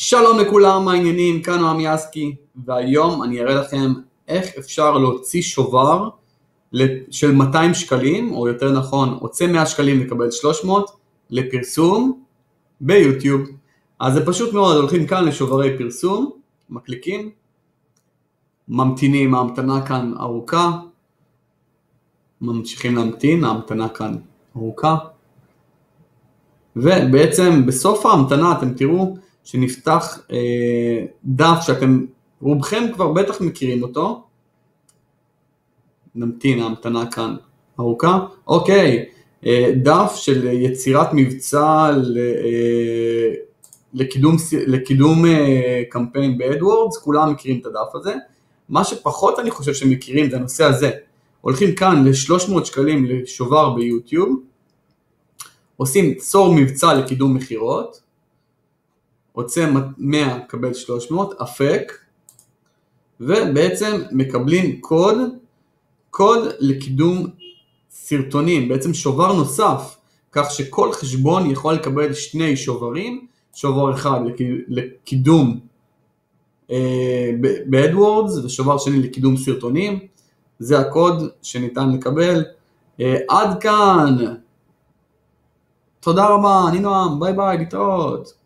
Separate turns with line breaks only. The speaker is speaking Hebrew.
שלום לכולם, מה העניינים? כאן נועם יסקי, והיום אני אראה לכם איך אפשר להוציא שובר של 200 שקלים, או יותר נכון, הוצא 100 שקלים לקבל 300, לפרסום ביוטיוב. אז זה פשוט מאוד, הולכים כאן לשוברי פרסום, מקליקים, ממתינים, ההמתנה כאן ארוכה, ממשיכים להמתין, ההמתנה כאן ארוכה, ובעצם בסוף ההמתנה אתם תראו שנפתח אה, דף שאתם, רובכם כבר בטח מכירים אותו, נמתין, ההמתנה כאן ארוכה, אוקיי, אה, דף של יצירת מבצע ל, אה, לקידום, לקידום אה, קמפיין ב AdWords, כולם מכירים את הדף הזה, מה שפחות אני חושב שמכירים זה הנושא הזה, הולכים כאן ל-300 שקלים לשובר ביוטיוב, עושים צור מבצע לקידום מכירות, רוצה 100, קבל 300, הפק, ובעצם מקבלים קוד, קוד לקידום סרטונים, בעצם שובר נוסף, כך שכל חשבון יכול לקבל שני שוברים, שובר אחד לקידום אה, ב AdWords ושובר שני לקידום סרטונים, זה הקוד שניתן לקבל. אה, עד כאן, תודה רבה, אני נועם, ביי ביי, להתראות.